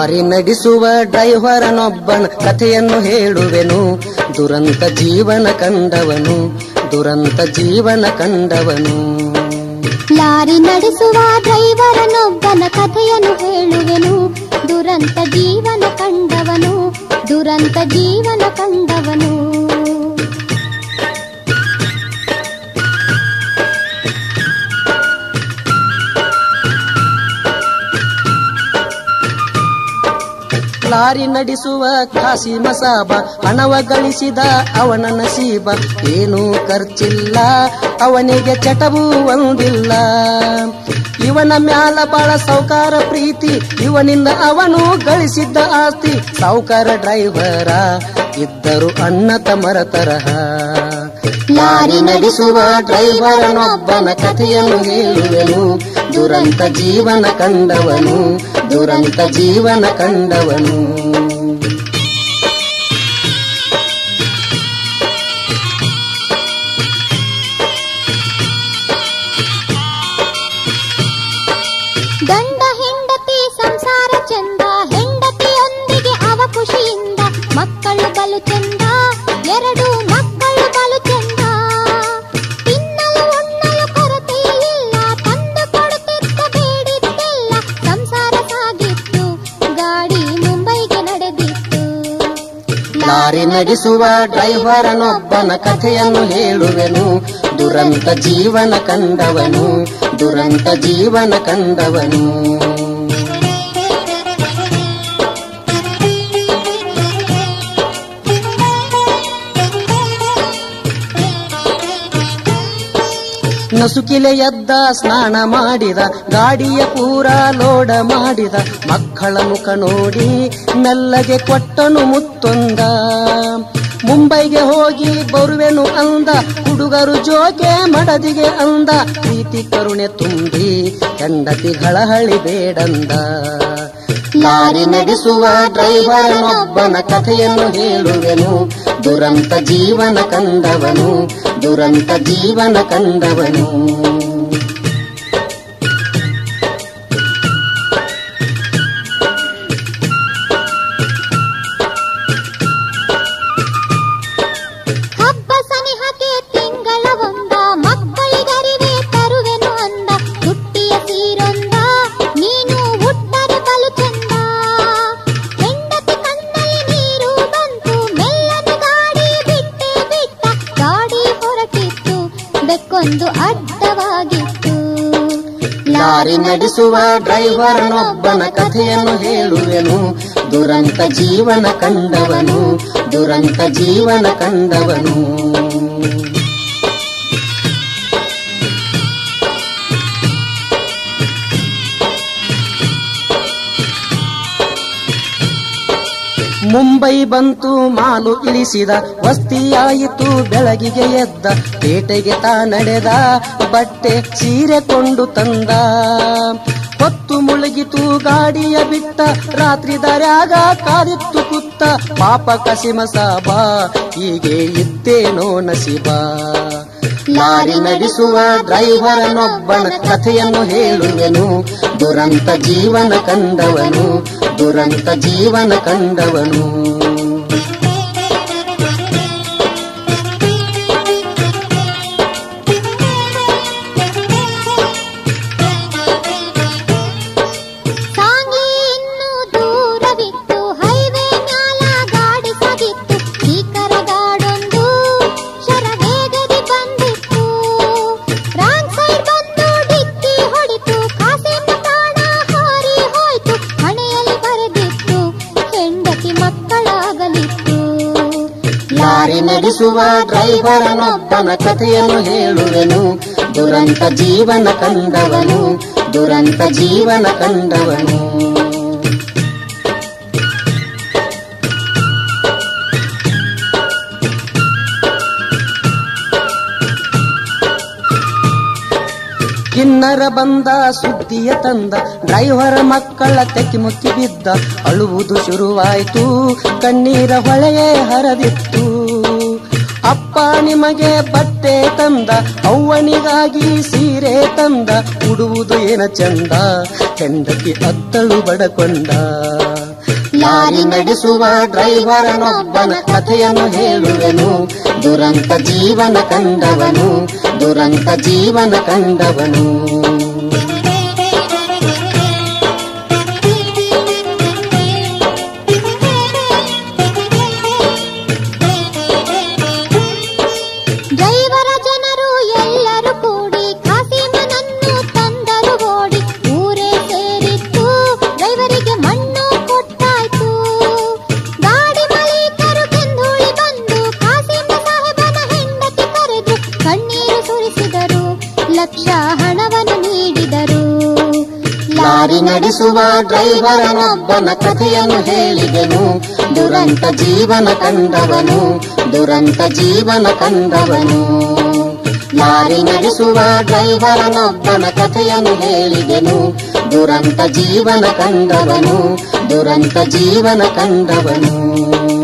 Lorry ನಡೆಸುವ ಡ್ರೈವರನೊಬ್ಬನ ಕಥೆಯನ್ನು ಹೇಳುವೆನು. ದುರಂತ ಜೀವನ ಕಂಡವನು, ದುರಂತ ಜೀವನ ಕಂಡವನು. ಲಾರಿ ನಡೆಸುವ ಡ್ರೈವರನೊಬ್ಬನ ಕಥೆಯನ್ನು ಹೇಳುವೆನು. ದುರಂತ ಜೀವನ ಕಂಡವನು, ದುರಂತ ಜೀವನ ಕಂಡವನು. ಲಾರಿ ನಡೆಸುವ ಕಾಸಿ ಮಸಾಬ ಹಣವ ಗಳಿಸಿದ ಅವನ ನಸೀಬ. ಏನೂ ಖರ್ಚಿಲ್ಲ, ಅವನಿಗೆ ಚಟವೂ ಒಂದಿಲ್ಲ. ಇವನ ಮ್ಯಾಲ ಬಾಳ ಸೌಕಾರ ಪ್ರೀತಿ, ಇವನಿಂದ ಅವನು ಗಳಿಸಿದ್ದ ಆಸ್ತಿ. ಸಾವುಕಾರ ಡ್ರೈವರ ಇದ್ದರು ಅಣ್ಣ ತಮರ ತರಹ. ಲಾರಿ ನಡೆಸುವ ಡ್ರೈವರನೊಬ್ಬನ ಕಥೆಯನ್ನು ಹೇಳುವೆನು. ದುರಂತ ಜೀವನ ಕಂಡವನು, ದುರಂತ ಜೀವನ ಕಂಡವನು. ಗಂಡ ಹೆಂಡತಿ ಸಂಸಾರ ಚಂದ, ಹೆಂಡತಿಯೊಂದಿಗೆ ಅವ ಖುಷಿಯಿಂದ ಮಕ್ಕಳು ಬಲು ಚಂದ, ಎರಡು ಲಾರಿ ನಡೆಸುವ ಡ್ರೈವರನೊಬ್ಬನ ಕಥೆಯನ್ನು ಹೇಳುವೆನು. ದುರಂತ ಜೀವನ ಕಂಡವನು ದುರಂತ ಜೀವನ ಕಂಡವನು. ನಸುಕಿಲೆ ಎದ್ದ ಸ್ನಾನ ಮಾಡಿದ, ಗಾಡಿಯ ಪೂರ ಲೋಡ ಮಾಡಿದ, ಮಕ್ಕಳ ಮುಖ ನೋಡಿ ಮೆಲ್ಲಗೆ ಕೊಟ್ಟನು ಮುತ್ತೊಂದ. ಮುಂಬೈಗೆ ಹೋಗಿ ಬರುವೆನು ಅಂದ, ಹುಡುಗರು ಜೋಕೆ ಮಡದಿಗೆ ಅಂದ, ಪ್ರೀತಿ ಕರುಣೆ ತುಂಬಿ ಹೆಂಡತಿಗಳ ಗಳಹಳಿ ಬೇಡಂದ. ಲಾರಿ ನಡೆಸುವ ಡ್ರೈವರನೊಬ್ಬನ ಕಥೆಯನ್ನು ಹೇಳುವೆನು, ದುರಂತ ಜೀವನ ಕಂಡವನು ದುರಂತ ಜೀವನ ಕಂಡವನು. ಅಡ್ಡವಾಗಿತ್ತು ಲಾರಿ ನಡೆಸುವ ಡ್ರೈವರ್ನೊಬ್ಬನ ಕಥೆಯನ್ನು ಹೇಳುವೆನು. ದುರಂತ ಜೀವನ ಕಂಡವನು. ದುರಂತ ಜೀವನ ಕಂಡವನು. ಮುಂಬೈ ಬಂತು ಮಾಲು ಇಳಿಸಿದ, ವಸ್ತಿಯಾಯಿತು ಬೆಳಗಿಗೆ ಎದ್ದ, ಪೇಟೆಗೆ ತಾ ನಡೆದ, ಬಟ್ಟೆ ಸೀರೆ ಕೊಂಡು ತಂದ. ಹೊತ್ತು ಮುಳುಗಿತು, ಗಾಡಿಯ ಬಿಟ್ಟ, ರಾತ್ರಿ ದರ್ಯಾಗ ಕಾದಿತ್ತು ಕುತ್ತ, ಪಾಪ ಕಸಿಮ ಸಾಬಾ, ಹೀಗೆ ಇದ್ದೇನೋ ನಸಿಬಾ. ಲಾರಿ ನಡೆಸುವ ಡ್ರೈವರನೊಬ್ಬನ ಕಥೆಯನ್ನು ಹೇಳುವೆನು. ದುರಂತ ಜೀವನ ಕಂದವನು ದುರಂತ ಜೀವನ ಕಂಡವನು. ನಡೆಸುವ ಡ್ರೈವರನೊಬ್ಬನ ಕಥೆಯನ್ನು ಹೇಳುವೆನು. ದುರಂತ ಜೀವನ ಕಂಡವನು, ದುರಂತ ಜೀವನ ಕಂಡವನು. ಕಿನ್ನರ ಬಂದ, ಸುದ್ದಿಯ ತಂದ, ಡ್ರೈವರ ಮಕ್ಕಳ ತೆಕ್ಕಿ ಮುಕ್ಕಿ ಬಿದ್ದ, ಅಳುವುದು ಶುರುವಾಯಿತು. ಕಣ್ಣೀರ ಹೊಳೆಯೇ ಹರಿದಿತ್ತು. ಅಪ್ಪ ನಿಮಗೆ ಬಟ್ಟೆ ತಂದ, ಅವ್ವನಿಗಾಗಿ ಸೀರೆ ತಂದ, ಉಡುವುದು ಏನ ಚಂದ, ಹೆಂಡತಿ ಅತ್ತಳು ಬಡಕೊಂಡ. ಲಾರಿ ನಡೆಸುವ ಡ್ರೈವರನೊಬ್ಬನ ಕಥೆಯನ್ನು ಹೇಳುವೆನು, ದುರಂತ ಜೀವನ ಕಂಡವನು, ದುರಂತ ಜೀವನ ಕಂಡವನು. ಲಾರಿ ನಡೆಸುವ ಡ್ರೈವರನೊಬ್ಬನ ಕಥೆಯನ್ನು ಹೇಳಿದೆನು. ದುರಂತ ಜೀವನ ಕಂದವನು ದುರಂತ ಜೀವನ ಕಂದವನು ಲಾರಿ ನಡೆಸುವ ಡ್ರೈವರನೊಬ್ಬನ ಕಥೆಯನ್ನು ಹೇಳಿದೆನು. ದುರಂತ ಜೀವನ ಕಂದವನು ದುರಂತ ಜೀವನ ಕಂಡವನು.